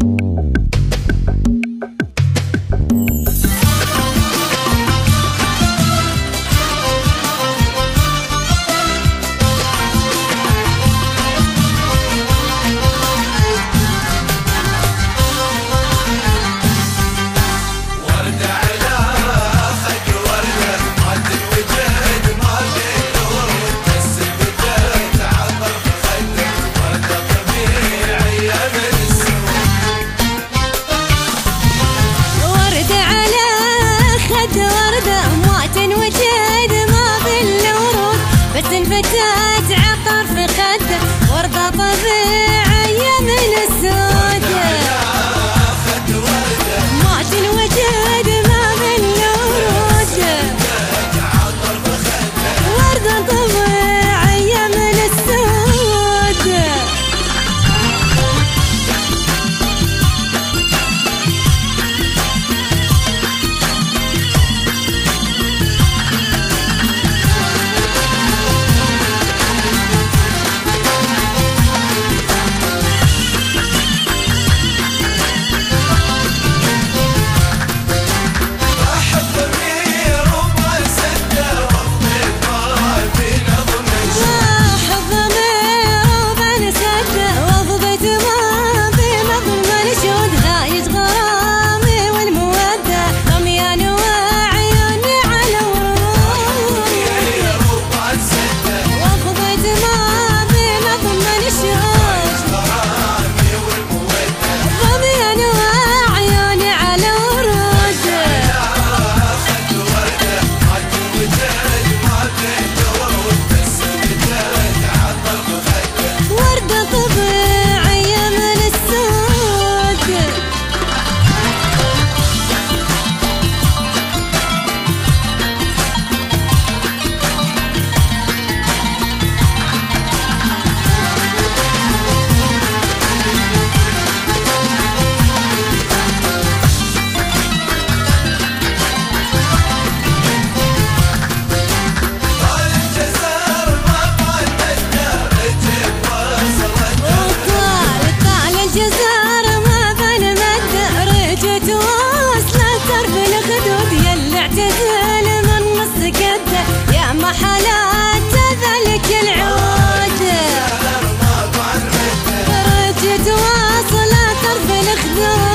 Bye. good.